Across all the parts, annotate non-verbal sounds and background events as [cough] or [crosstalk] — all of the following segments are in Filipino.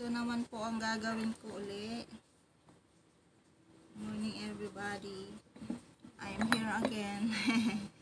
Ito naman po ang gagawin ko uli. Morning everybody. I am here again. [laughs]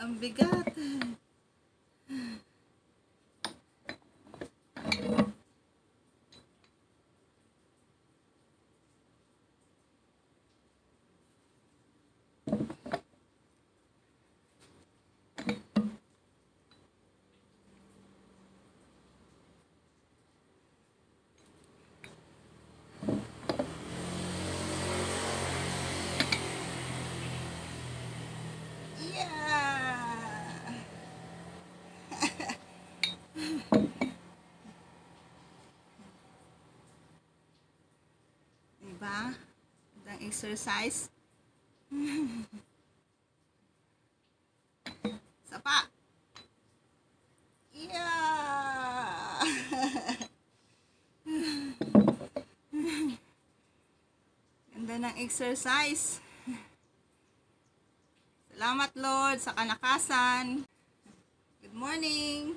ang bigat. Yeah! Diba? Ang exercise. [laughs] Sapa. Yeah! [laughs] Ganda ng exercise. Salamat Lord sa kalakasan. Good morning.